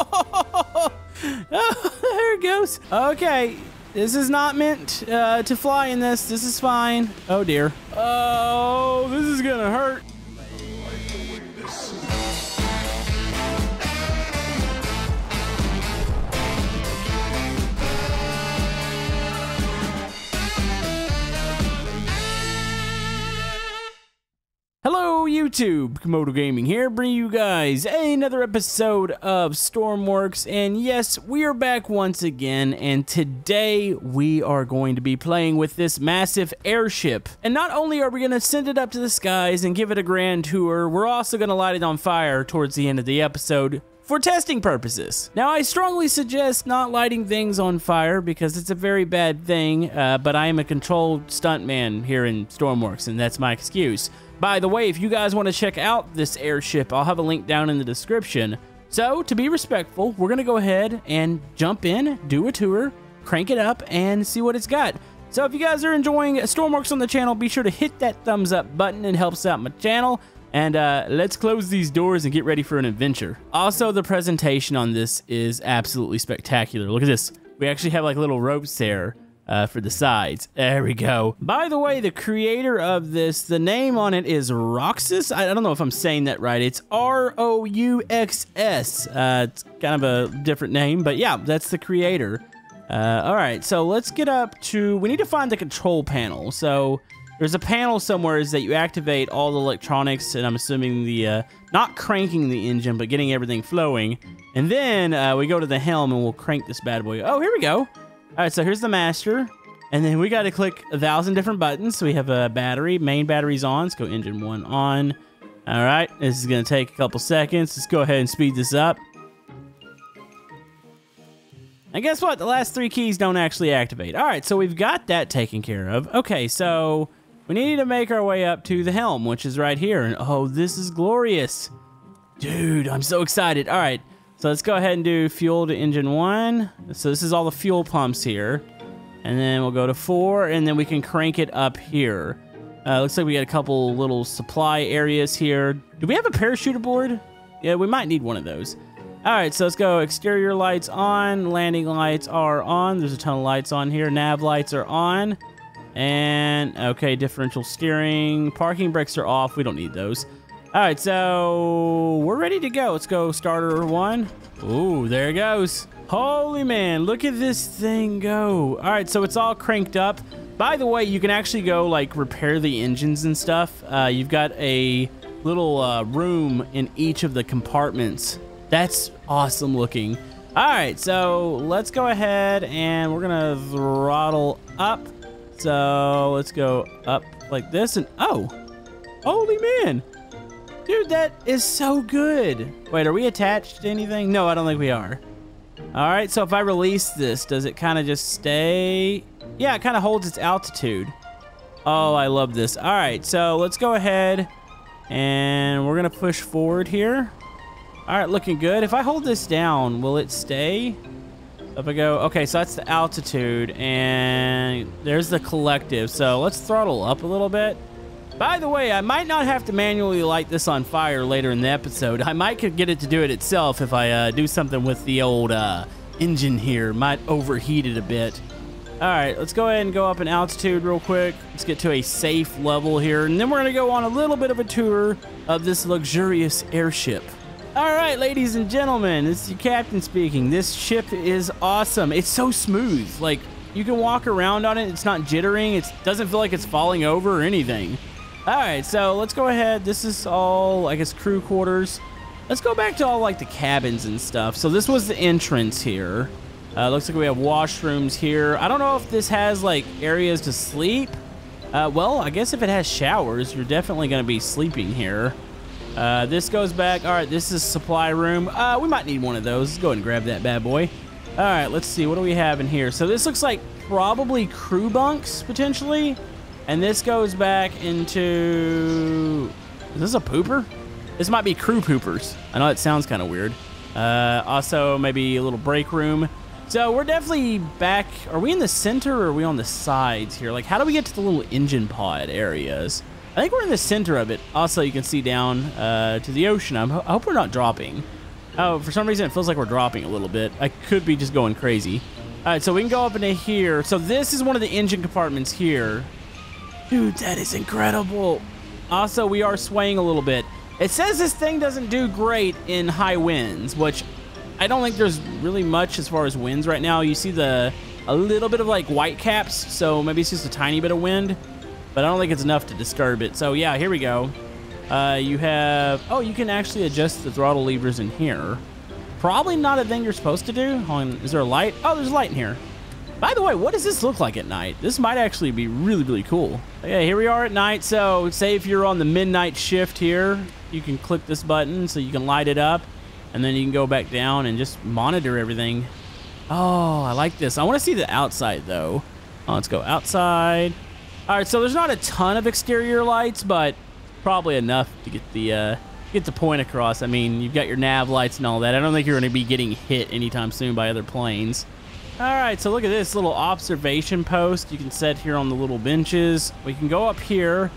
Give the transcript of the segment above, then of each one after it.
Oh, there it goes. Okay, this is not meant uh, to fly in this. This is fine. Oh dear. Oh, this is gonna hurt. YouTube, Camodo Gaming here, bringing you guys another episode of Stormworks, and yes, we are back once again, and today we are going to be playing with this massive airship. And not only are we going to send it up to the skies and give it a grand tour, we're also going to light it on fire towards the end of the episode, for testing purposes. Now, I strongly suggest not lighting things on fire because it's a very bad thing, uh, but I am a controlled stuntman here in Stormworks, and that's my excuse. By the way, if you guys want to check out this airship, I'll have a link down in the description. So, to be respectful, we're going to go ahead and jump in, do a tour, crank it up, and see what it's got. So if you guys are enjoying Stormworks on the channel, be sure to hit that thumbs up button. It helps out my channel. And uh, let's close these doors and get ready for an adventure. Also, the presentation on this is absolutely spectacular. Look at this. We actually have like little ropes there uh, for the sides. There we go. By the way, the creator of this, the name on it is Roxas. I, I don't know if I'm saying that right. It's R-O-U-X-S. Uh, it's kind of a different name, but yeah, that's the creator. Uh, all right, so let's get up to, we need to find the control panel. So there's a panel somewhere is that you activate all the electronics, and I'm assuming the, uh, not cranking the engine, but getting everything flowing. And then uh, we go to the helm and we'll crank this bad boy. Oh, here we go. All right, so here's the master. And then we got to click a thousand different buttons. So we have a battery, main battery's on. Let's go engine one on. All right, this is going to take a couple seconds. Let's go ahead and speed this up. And guess what? The last three keys don't actually activate. All right, so we've got that taken care of. Okay, so we need to make our way up to the helm, which is right here. And oh, this is glorious. Dude, I'm so excited. All right, so let's go ahead and do fuel to engine one. So this is all the fuel pumps here. And then we'll go to four, and then we can crank it up here. Uh, looks like we got a couple little supply areas here. Do we have a parachute aboard? Yeah, we might need one of those. All right, so let's go. Exterior lights on. Landing lights are on. There's a ton of lights on here. Nav lights are on. And, okay, differential steering. Parking brakes are off. We don't need those. All right, so we're ready to go. Let's go starter one. Ooh, there it goes. Holy man, look at this thing go. All right, so it's all cranked up. By the way, you can actually go like repair the engines and stuff. Uh, you've got a little uh, room in each of the compartments. That's awesome looking. All right, so let's go ahead and we're gonna throttle up. So let's go up like this and oh, holy man. Dude, that is so good. Wait, are we attached to anything? No, I don't think we are. All right, so if I release this, does it kind of just stay? Yeah, it kind of holds its altitude. Oh, I love this. All right, so let's go ahead and we're to push forward here. All right, looking good. If I hold this down, will it stay? If I go, okay, so that's the altitude and there's the collective. So let's throttle up a little bit. By the way, I might not have to manually light this on fire later in the episode. I might get it to do it itself if I uh, do something with the old uh, engine here. Might overheat it a bit. All right, let's go ahead and go up in altitude real quick. Let's get to a safe level here, and then we're gonna go on a little bit of a tour of this luxurious airship. All right, ladies and gentlemen, this is your captain speaking. This ship is awesome. It's so smooth. Like, you can walk around on it. It's not jittering. It doesn't feel like it's falling over or anything. All right, so let's go ahead. This is all, I guess, crew quarters. Let's go back to all, like, the cabins and stuff. So this was the entrance here. Uh, looks like we have washrooms here. I don't know if this has, like, areas to sleep. Uh, well, I guess if it has showers, you're definitely going to be sleeping here. Uh, this goes back. All right, this is supply room. Uh, we might need one of those. Let's go ahead and grab that bad boy. All right, let's see. What do we have in here? So this looks like probably crew bunks, potentially. And this goes back into... Is this a pooper? This might be crew poopers. I know it sounds kind of weird. Uh, also, maybe a little break room. So we're definitely back. Are we in the center or are we on the sides here? Like, how do we get to the little engine pod areas? I think we're in the center of it. Also, you can see down uh, to the ocean. I'm, I hope we're not dropping. Oh, for some reason it feels like we're dropping a little bit. I could be just going crazy. All right, so we can go up into here. So this is one of the engine compartments here. Dude, that is incredible. Also, we are swaying a little bit. It says this thing doesn't do great in high winds, which I don't think there's really much as far as winds right now. You see the a little bit of like white caps, so maybe it's just a tiny bit of wind, but I don't think it's enough to disturb it. So yeah, here we go. Uh, you have, oh, you can actually adjust the throttle levers in here. Probably not a thing you're supposed to do. Hold on, is there a light? Oh, there's a light in here. By the way, what does this look like at night? This might actually be really, really cool. Okay, here we are at night. So say if you're on the midnight shift here, you can click this button so you can light it up and then you can go back down and just monitor everything. Oh, I like this. I want to see the outside though. Oh, let's go outside. All right, so there's not a ton of exterior lights, but probably enough to get the uh, get the point across. I mean, you've got your nav lights and all that. I don't think you're going to be getting hit anytime soon by other planes. All right, so look at this little observation post you can set here on the little benches. We can go up here.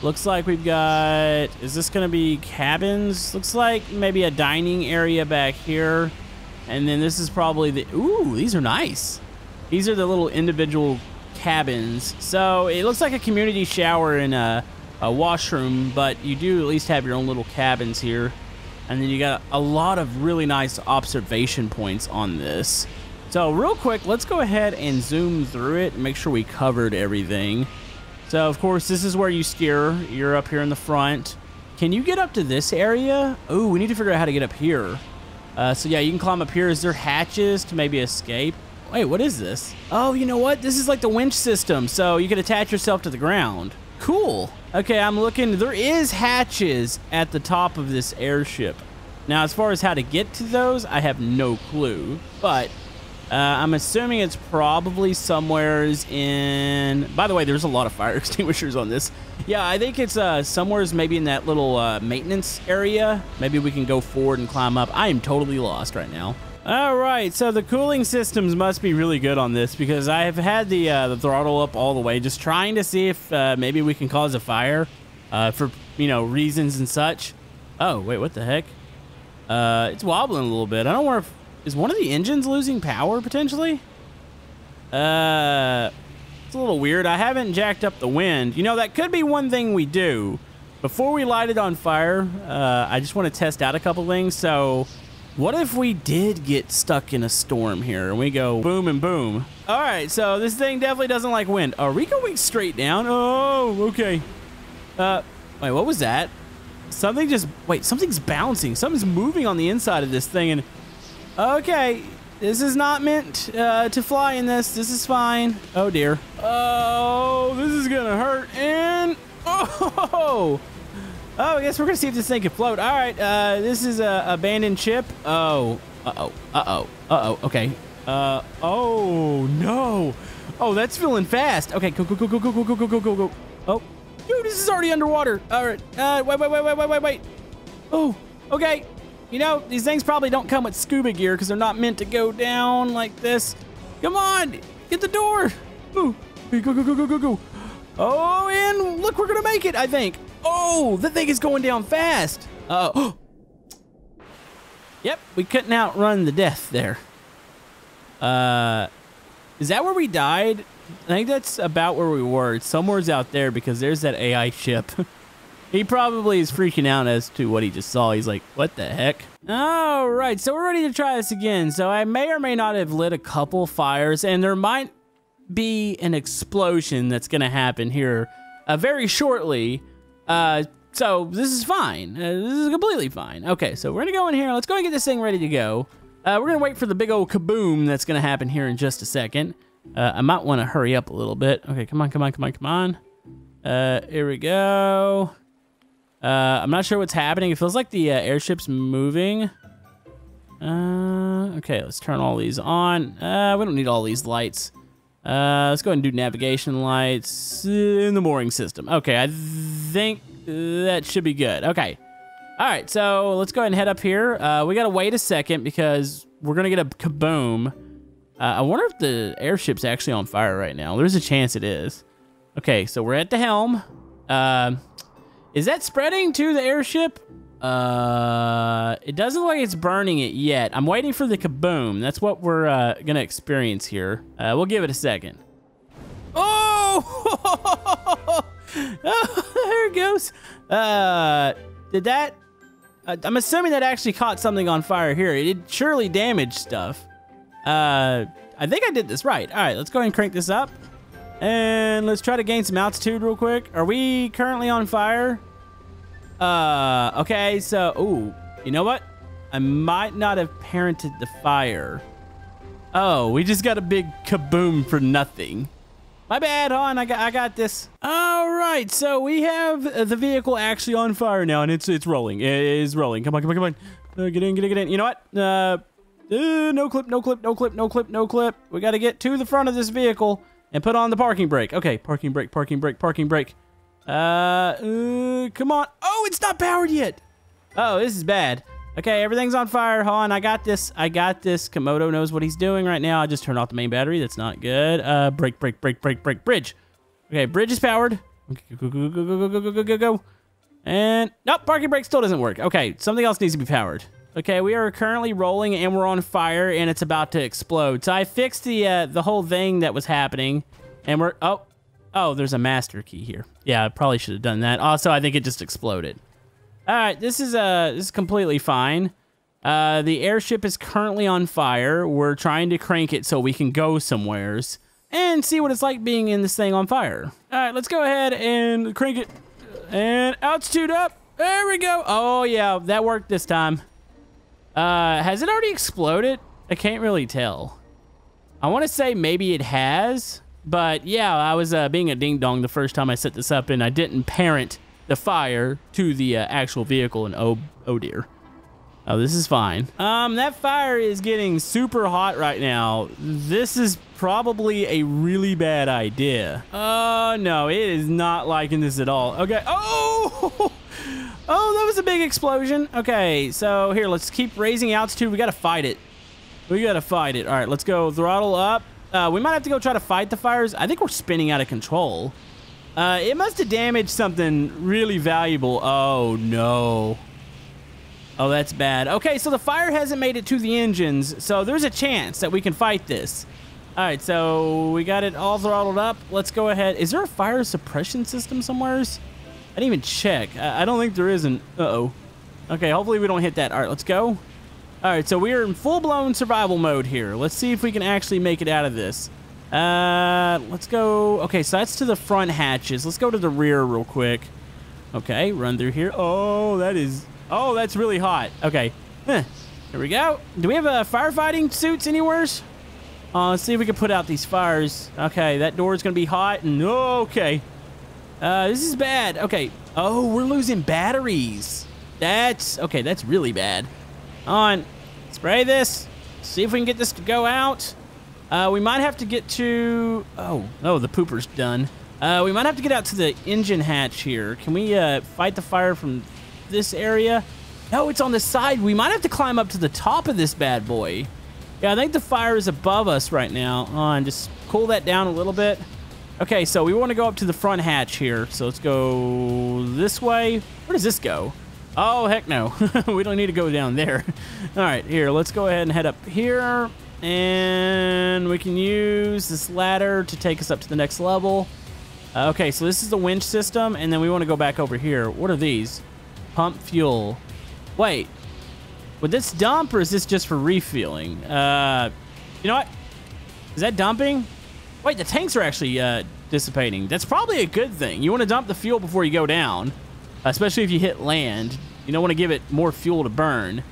Looks like we've got, is this to be cabins? Looks like maybe a dining area back here. And then this is probably the, ooh, these are nice. These are the little individual cabins. So it looks like a community shower and a, a washroom, but you do at least have your own little cabins here. And then you got a lot of really nice observation points on this. So real quick, let's go ahead and zoom through it and make sure we covered everything. So of course, this is where you steer. You're up here in the front. Can you get up to this area? Oh, we need to figure out how to get up here. Uh, so yeah, you can climb up here. Is there hatches to maybe escape? Wait, what is this? Oh, you know what? This is like the winch system, so you can attach yourself to the ground. Cool. Okay, I'm looking. There is hatches at the top of this airship. Now, as far as how to get to those, I have no clue. But uh, I'm assuming it's probably somewheres in... By the way, there's a lot of fire extinguishers on this. Yeah, I think it's uh, somewheres maybe in that little uh, maintenance area. Maybe we can go forward and climb up. I am totally lost right now. All right, so the cooling systems must be really good on this because I have had the uh, the throttle up all the way, just trying to see if uh, maybe we can cause a fire uh, for you know reasons and such. Oh wait, what the heck? Uh, it's wobbling a little bit. I don't know if is one of the engines losing power potentially. Uh, it's a little weird. I haven't jacked up the wind. You know that could be one thing we do before we light it on fire. Uh, I just want to test out a couple things. So what if we did get stuck in a storm here and we go boom and boom? All right, so this thing definitely doesn't like wind. Are we going straight down? Oh, okay. Uh, wait, what was that? Something just, wait, something's bouncing. Something's moving on the inside of this thing. And okay, this is not meant uh, to fly in this. This is fine. Oh dear. Oh, this is gonna hurt. And, oh, Oh, I guess we're gonna see if this thing can float. All right, uh, this is a abandoned ship. Oh, uh-oh, uh-oh, uh-oh, okay. Uh, oh, no. Oh, that's filling fast. Okay, go, go, go, go, go, go, go, go, go, go, go. Oh, dude, this is already underwater. All right, uh, wait, wait, wait, wait, wait, wait, wait. Oh, okay. You know, these things probably don't come with scuba gear because they're not meant to go down like this. Come on, get the door. Ooh, go, go, go, go, go, go. Oh, and look, we're gonna make it, I think. Oh, the thing is going down fast. Uh oh. yep, we couldn't outrun the death there. Uh, is that where we died? I think that's about where we were. Somewhere's out there because there's that AI ship. he probably is freaking out as to what he just saw. He's like, what the heck? All right, so we're ready to try this again. So I may or may not have lit a couple fires, and there might be an explosion that's going to happen here uh, very shortly. Uh, so this is fine. Uh, this is completely fine. Okay, so we're gonna go in here. Let's go and get this thing ready to go. Uh, we're gonna wait for the big old kaboom that's gonna happen here in just a second. Uh, I might want to hurry up a little bit. Okay, come on, come on, come on, come on. Uh, here we go. Uh, I'm not sure what's happening. It feels like the uh, airship's moving. Uh, okay, let's turn all these on. Uh, we don't need all these lights. Uh, let's go ahead and do navigation lights in the mooring system. Okay, I think that should be good. Okay. All right, so let's go ahead and head up here. Uh, we got to wait a second because we're going to get a kaboom. Uh, I wonder if the airship's actually on fire right now. There's a chance it is. Okay, so we're at the helm. Uh, is that spreading to the airship? Uh, it doesn't look like it's burning it yet. I'm waiting for the kaboom. That's what we're uh, gonna experience here. Uh, we'll give it a second. Oh! oh there it goes. Uh, did that? Uh, I'm assuming that actually caught something on fire here. It surely damaged stuff. Uh, I think I did this right. All right, let's go ahead and crank this up. And let's try to gain some altitude real quick. Are we currently on fire? Uh, okay, so, ooh, you know what? I might not have parented the fire. Oh, we just got a big kaboom for nothing. My bad, on, I got, I got this. All right, so we have the vehicle actually on fire now, and it's it's rolling. It is rolling. Come on, come on, come on. Uh, get in, get in, get in. You know what? Uh, uh, no clip, no clip, no clip, no clip, no clip. We got to get to the front of this vehicle and put on the parking brake. Okay, parking brake, parking brake, parking brake. Uh, uh, come on. Oh, it's not powered yet. Oh, this is bad. Okay, everything's on fire. Hold on, I got this. I got this. Camodo knows what he's doing right now. I just turned off the main battery. That's not good. Uh, brake, brake, brake, brake, brake, bridge. Okay, bridge is powered. Go, go, go, go, go, go, go, go, go, go. And, nope, parking brake still doesn't work. Okay, something else needs to be powered. Okay, we are currently rolling and we're on fire and it's about to explode. So I fixed the uh, the whole thing that was happening and we're, oh, oh, there's a master key here. Yeah, I probably should have done that. Also, I think it just exploded. All right, this is, uh, this is completely fine. Uh, the airship is currently on fire. We're trying to crank it so we can go somewheres and see what it's like being in this thing on fire. All right, let's go ahead and crank it and altitude up. There we go. Oh yeah, that worked this time. Uh, has it already exploded? I can't really tell. I want to say maybe it has, but yeah, I was uh, being a ding dong the first time I set this up, and I didn't parent the fire to the uh, actual vehicle, and oh, oh dear. Oh, this is fine. Um, that fire is getting super hot right now. This is probably a really bad idea. Oh, uh, no, it is not liking this at all. Okay. Oh! Oh, that was a big explosion. Okay, so here, let's keep raising altitude. We got to fight it. We got to fight it. All right, let's go throttle up. Uh, we might have to go try to fight the fires. I think we're spinning out of control. Uh, it must have damaged something really valuable. Oh, no. Oh, that's bad. Okay, so the fire hasn't made it to the engines, so there's a chance that we can fight this. All right, so we got it all throttled up. Let's go ahead. Is there a fire suppression system somewheres? I didn't even check. I, I don't think there is an... Uh-oh. Okay, hopefully we don't hit that. All right, let's go. All right, so we are in full-blown survival mode here. Let's see if we can actually make it out of this. Uh, let's go... Okay, so that's to the front hatches. Let's go to the rear real quick. Okay, run through here. Oh, that is... Oh, that's really hot. Okay. Huh. Here we go. Do we have uh, firefighting suits anywhere? Uh, let's see if we can put out these fires. Okay, that door is going to be hot. And, okay. Uh, this is bad. Okay. Oh, we're losing batteries. That's, okay, that's really bad. On, spray this. See if we can get this to go out. Uh, we might have to get to, oh, oh, the pooper's done. Uh, we might have to get out to the engine hatch here. Can we uh, fight the fire from this area? No, it's on the side. We might have to climb up to the top of this bad boy. Yeah, I think the fire is above us right now. On, just cool that down a little bit. Okay, so we want to go up to the front hatch here. So let's go this way. Where does this go? Oh, heck no. we don't need to go down there. All right, here, let's go ahead and head up here. And we can use this ladder to take us up to the next level. Uh, okay, so this is the winch system, and then we want to go back over here. What are these? Pump fuel. Wait, would this dump, or is this just for refueling? Uh, you know what? Is that dumping? Wait, the tanks are actually uh, dissipating. That's probably a good thing. You want to dump the fuel before you go down, especially if you hit land. You don't want to give it more fuel to burn.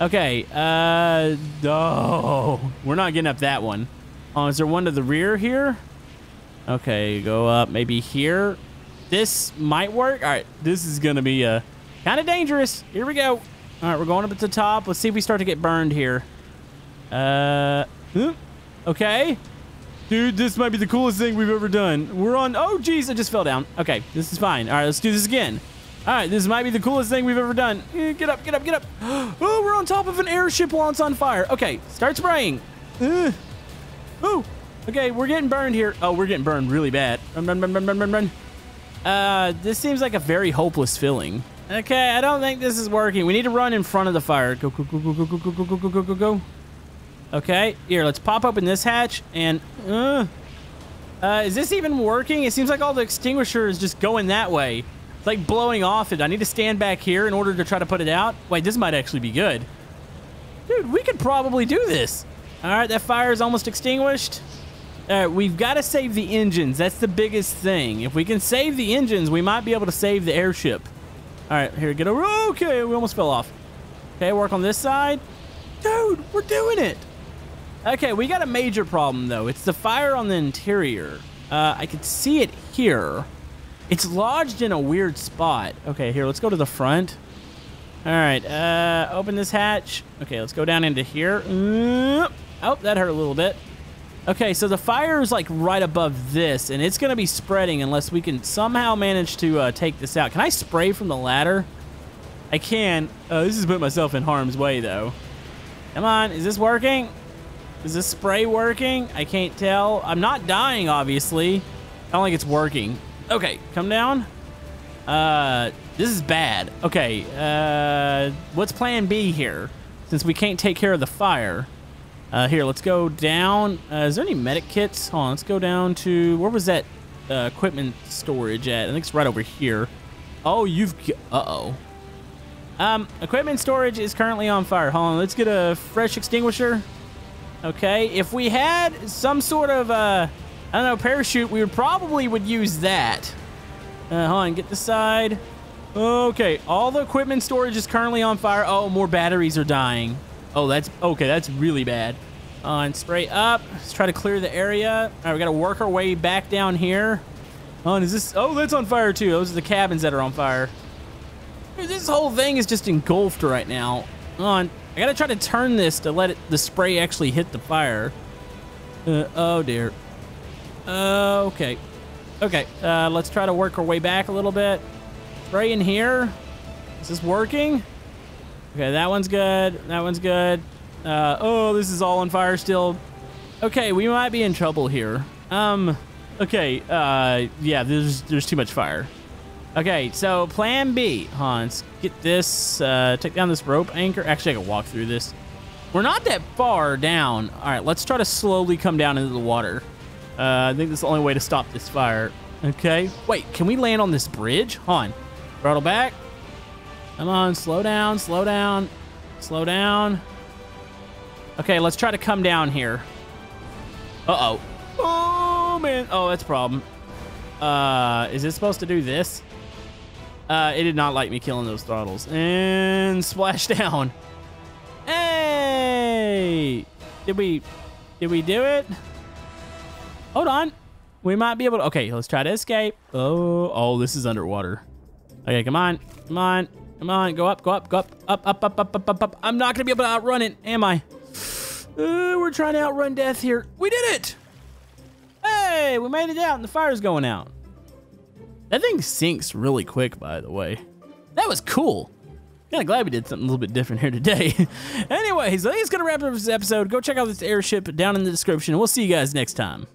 Okay, uh, oh, we're not getting up that one. Oh, is there one to the rear here? Okay, go up maybe here. This might work. All right, this is going to be uh, kind of dangerous. Here we go. All right, we're going up at the top. Let's see if we start to get burned here. Uh, okay. Dude, this might be the coolest thing we've ever done. We're on... Oh, jeez, I just fell down. Okay, this is fine. All right, let's do this again. All right, this might be the coolest thing we've ever done. Eh, get up, get up, get up. Oh, we're on top of an airship while it's on fire. Okay, start spraying. Uh, oh, okay, we're getting burned here. Oh, we're getting burned really bad. Run, run, run, run, run, run, run. Uh, this seems like a very hopeless feeling. Okay, I don't think this is working. We need to run in front of the fire. Go, go, go, go, go, go, go, go, go, go, go, go. Okay, here, let's pop open this hatch and... Uh, uh, is this even working? It seems like all the extinguisher is just going that way. It's like blowing off it. I need to stand back here in order to try to put it out. Wait, this might actually be good. Dude, we could probably do this. All right, that fire is almost extinguished. All right, we've got to save the engines. That's the biggest thing. If we can save the engines, we might be able to save the airship. All right, here, get over. Okay, we almost fell off. Okay, work on this side. Dude, we're doing it. Okay, we got a major problem, though. It's the fire on the interior. Uh, I can see it here. It's lodged in a weird spot. Okay, here, let's go to the front. All right, uh, open this hatch. Okay, let's go down into here. Uh, oh, that hurt a little bit. Okay, so the fire is like right above this, and it's going to be spreading unless we can somehow manage to uh, take this out. Can I spray from the ladder? I can. Uh, this is putting myself in harm's way, though. Come on, is this working? Is this spray working? I can't tell. I'm not dying, obviously. I don't think it's working. Okay, come down. Uh, this is bad. Okay, uh, what's plan B here? Since we can't take care of the fire. Uh, here, let's go down. Uh, is there any medic kits? Hold on, let's go down to, where was that uh, equipment storage at? I think it's right over here. Oh, you've, uh-oh. Um, equipment storage is currently on fire. Hold on, let's get a fresh extinguisher. Okay, if we had some sort of, uh, I don't know, parachute, we would probably would use that. Uh, hold on, get the side. Okay, all the equipment storage is currently on fire. Oh, more batteries are dying. Oh, that's, okay, that's really bad. On, uh, spray up. Let's try to clear the area. All right, we got to work our way back down here. On, oh, is this, oh, that's on fire too. Those are the cabins that are on fire. Dude, this whole thing is just engulfed right now. On, I gotta try to turn this to let it, the spray actually hit the fire. Uh, oh dear. Uh, okay. Okay, uh, let's try to work our way back a little bit. Spray in here. Is this working? Okay, that one's good. That one's good. Uh, oh, this is all on fire still. Okay, we might be in trouble here. Um, okay, uh, yeah, there's, there's too much fire. Okay, so plan B, Hans. Get this, uh, take down this rope anchor. Actually, I can walk through this. We're not that far down. All right, let's try to slowly come down into the water. Uh, I think that's the only way to stop this fire. Okay. Wait, can we land on this bridge? Han, throttle back. Come on, slow down, slow down, slow down. Okay, let's try to come down here. Uh-oh. Oh, man. Oh, that's a problem. Uh, is it supposed to do this? Uh, it did not like me killing those throttles. And splash down. Hey! Did we, did we do it? Hold on. We might be able to, okay, let's try to escape. Oh, oh, this is underwater. Okay, come on, come on, come on, go up, go up, go up, up, up, up, up, up, up, up. I'm not gonna be able to outrun it, am I? Uh, we're trying to outrun death here. We did it! Hey, we made it out and the fire's going out. That thing sinks really quick, by the way. That was cool. Kind of glad we did something a little bit different here today. Anyways, think going to wrap up this episode. Go check out this airship down in the description. We'll see you guys next time.